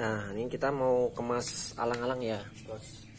Nah, ini kita mau kemas alang-alang ya, Bos.